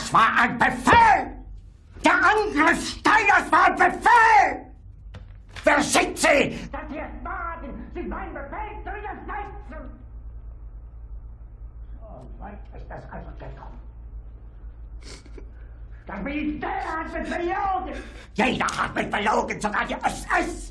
Das war ein Befehl! Der Angriff Steiners war ein Befehl! Wer sind Sie? Dass Sie es wagen, Sie meinen Befehl zu widersetzen! So weit ist es also gekommen. Das Militär hat mich belogen! Jeder hat mich belogen, sogar die SS!